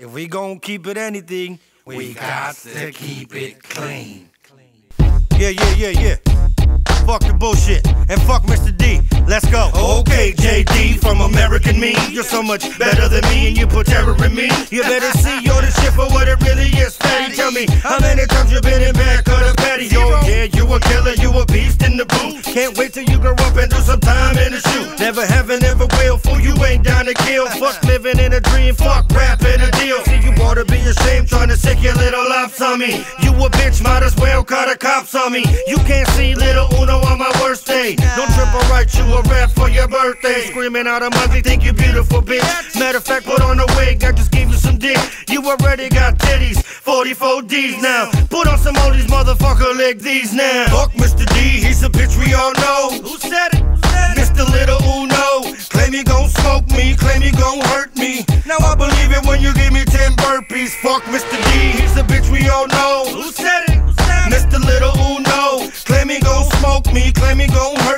If we gon' keep it anything, we got to keep it clean. Yeah, yeah, yeah, yeah. Fuck the bullshit and fuck Mr. D. Let's go. Okay, JD from American Me. You're so much better than me and you put terror in me. You better see you're the shit for what it really is, fatty. Tell me how many times you been in back of the patty. Oh yeah, you a killer, you a beast in the booth. Can't wait till you grow up and do some time in the shoe. Never have Fuck living in a dream, fuck rapping a deal. See, you ought to be ashamed trying to sick your little lips on me. You a bitch, might as well call the cops on me. You can't see little Uno on my worst day. Don't trip or write you a rap for your birthday. Screaming out a monthly, think you beautiful, bitch. Matter of fact, put on a wig, I just gave you some dick. You already got titties, 44 D's now. Put on some these motherfucker like these now. Fuck Mr. D, he's a bitch we all know. Gon' smoke me, claim you gon' hurt me. Now I believe it when you give me 10 burpees. Fuck Mr. D, he's a bitch we all know. Who said it? Mr. Little Uno. Claim he gon' smoke me, claim he gon' hurt me.